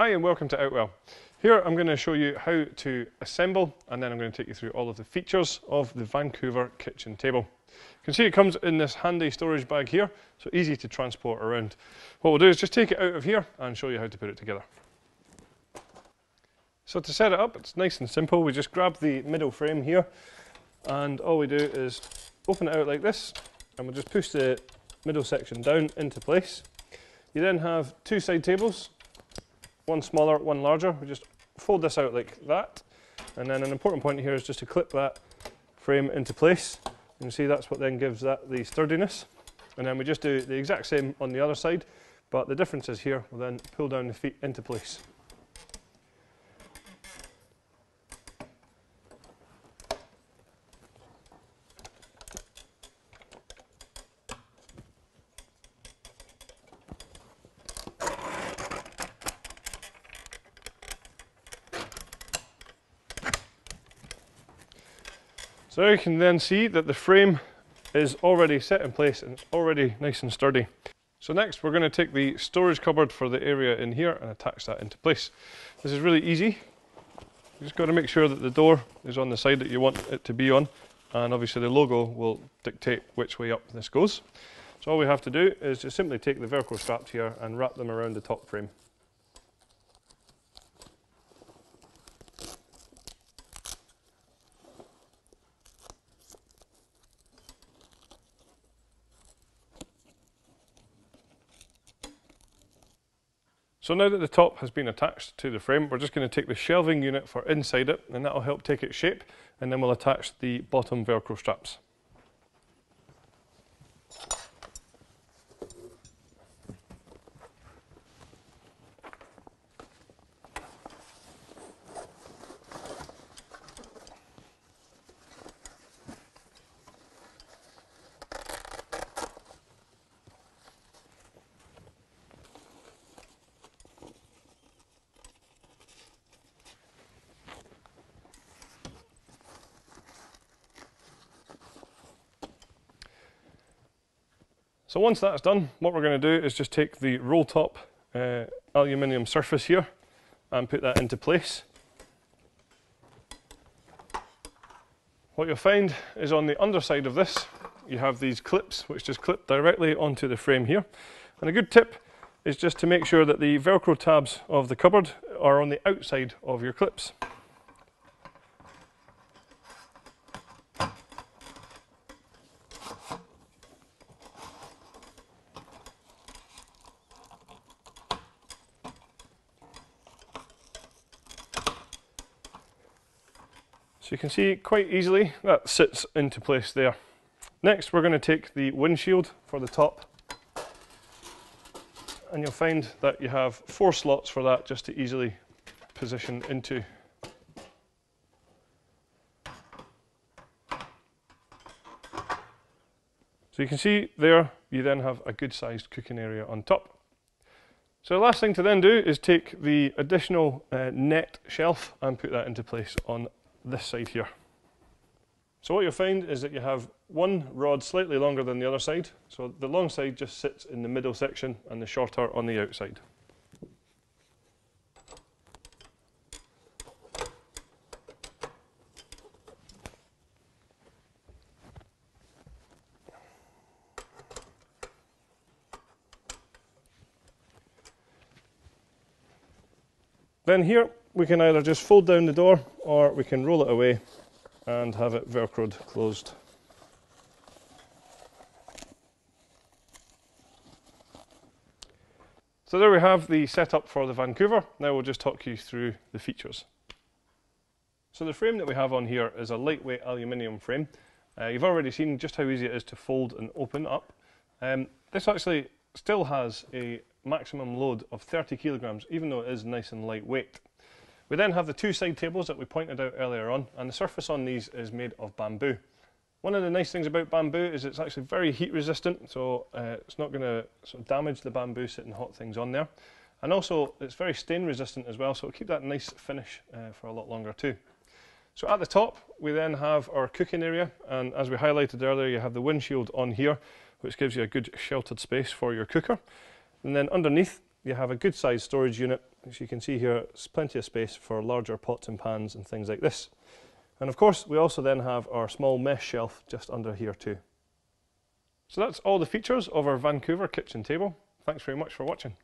Hi and welcome to Outwell. Here I'm going to show you how to assemble and then I'm going to take you through all of the features of the Vancouver kitchen table. You can see it comes in this handy storage bag here, so easy to transport around. What we'll do is just take it out of here and show you how to put it together. So to set it up, it's nice and simple. We just grab the middle frame here and all we do is open it out like this and we'll just push the middle section down into place. You then have two side tables, one smaller, one larger. We just fold this out like that. And then an important point here is just to clip that frame into place. You can see that's what then gives that the sturdiness. And then we just do the exact same on the other side, but the difference is here, we'll then pull down the feet into place. So you can then see that the frame is already set in place and already nice and sturdy. So next we're going to take the storage cupboard for the area in here and attach that into place. This is really easy. You just got to make sure that the door is on the side that you want it to be on and obviously the logo will dictate which way up this goes. So all we have to do is just simply take the velcro straps here and wrap them around the top frame. So now that the top has been attached to the frame, we're just going to take the shelving unit for inside it, and that will help take its shape, and then we'll attach the bottom Velcro straps. So once that's done, what we're going to do is just take the roll top uh, aluminium surface here and put that into place. What you'll find is on the underside of this, you have these clips which just clip directly onto the frame here. And a good tip is just to make sure that the Velcro tabs of the cupboard are on the outside of your clips. So you can see quite easily that sits into place there. Next we're going to take the windshield for the top and you'll find that you have four slots for that just to easily position into. So you can see there you then have a good sized cooking area on top. So the last thing to then do is take the additional uh, net shelf and put that into place on this side here. So what you'll find is that you have one rod slightly longer than the other side. So the long side just sits in the middle section and the shorter on the outside. Then here we can either just fold down the door or we can roll it away and have it velcroed closed. So there we have the setup for the Vancouver. Now we'll just talk you through the features. So the frame that we have on here is a lightweight aluminium frame. Uh, you've already seen just how easy it is to fold and open up. Um, this actually still has a maximum load of 30 kilograms, even though it is nice and lightweight. We then have the two side tables that we pointed out earlier on, and the surface on these is made of bamboo. One of the nice things about bamboo is it's actually very heat resistant, so uh, it's not going to sort of damage the bamboo sitting hot things on there. And also, it's very stain resistant as well, so it'll keep that nice finish uh, for a lot longer too. So at the top, we then have our cooking area, and as we highlighted earlier, you have the windshield on here, which gives you a good sheltered space for your cooker. And then underneath, you have a good sized storage unit as you can see here, it's plenty of space for larger pots and pans and things like this. And of course, we also then have our small mesh shelf just under here too. So that's all the features of our Vancouver kitchen table. Thanks very much for watching.